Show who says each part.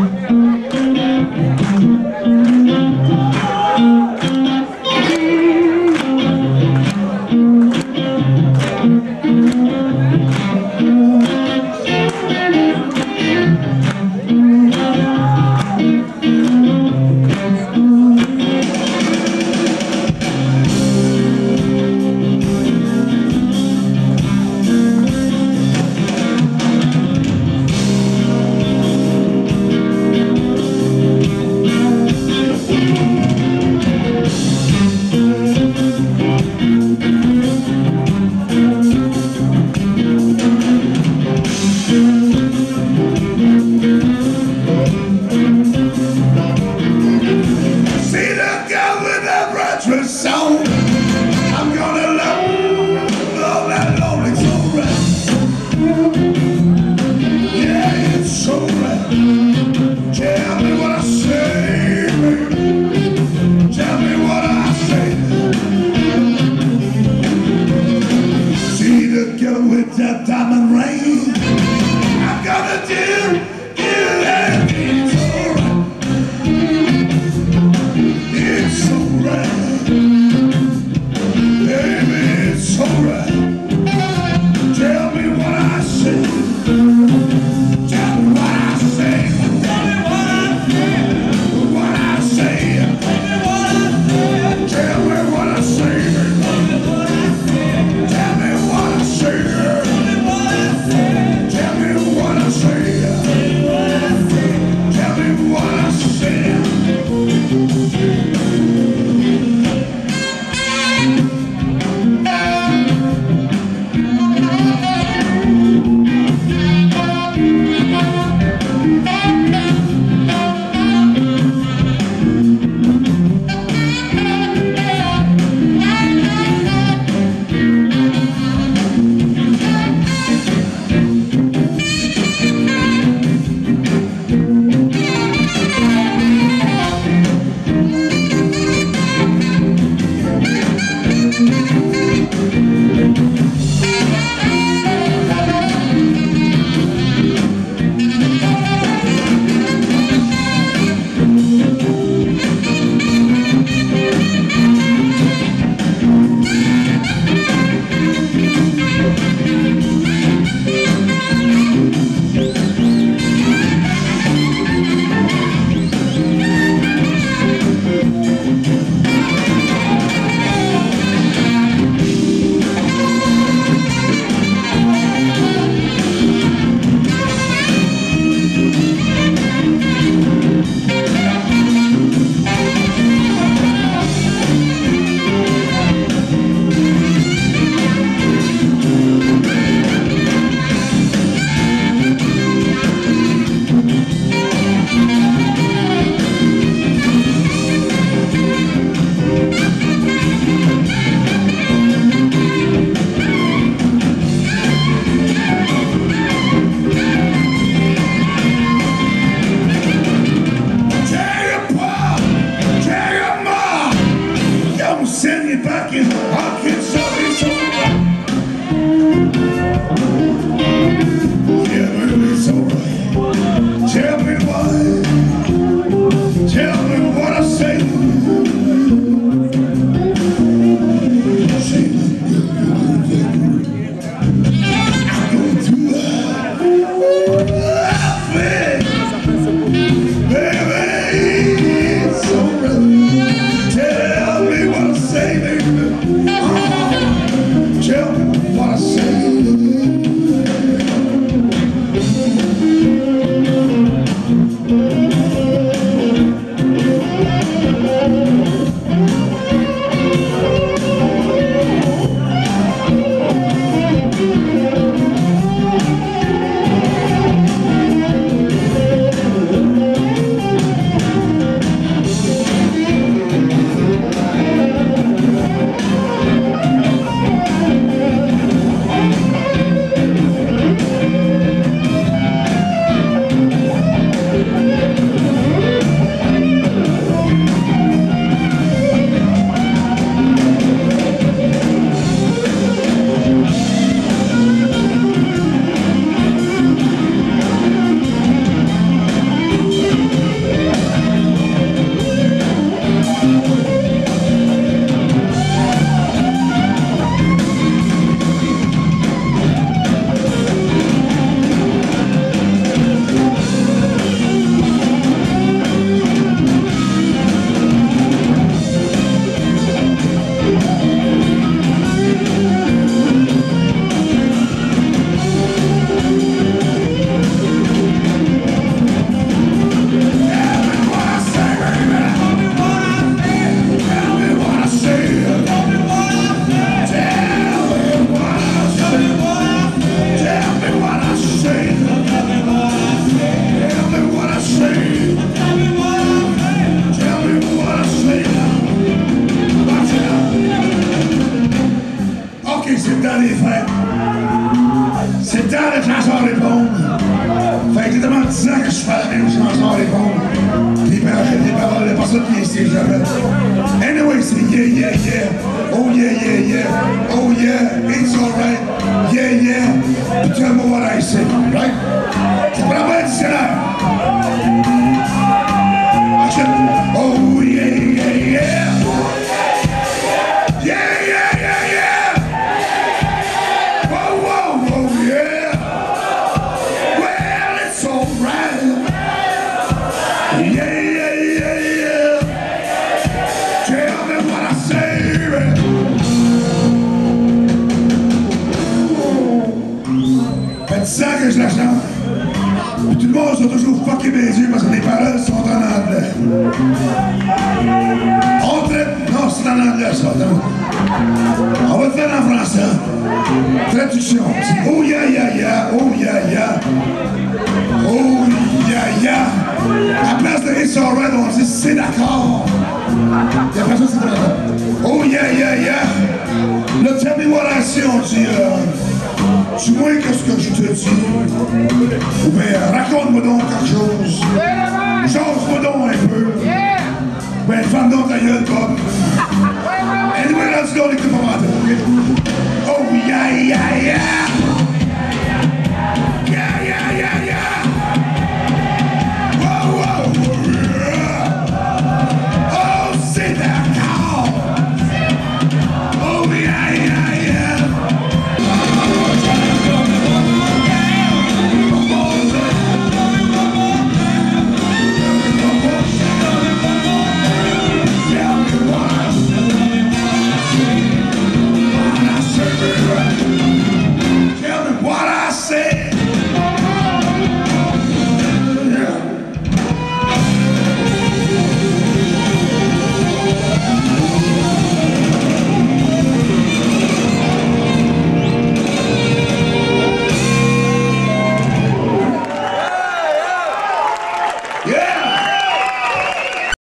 Speaker 1: See Anyway, c'est yeah, yeah, yeah. Oh yeah, yeah, yeah. Oh yeah, it's alright. Yeah, yeah. You tell me what I say, sont toujours fucké mes yeux parce que les paroles sont en anglais. On traite... Non, c'est en anglais, ça. On va le faire en français. Traduction. C'est oh yeah, yeah, yeah, oh yeah, yeah. Oh yeah, yeah. À la place de It's alright, on dit c'est d'accord. Oh yeah, yeah, yeah. Là, tell me what I see, on. Euh, Dis-moi qu'est-ce que je te dis? Ou raconte-moi donc quelque chose. Change-moi donc un peu. Ben, femme donc ta gueule.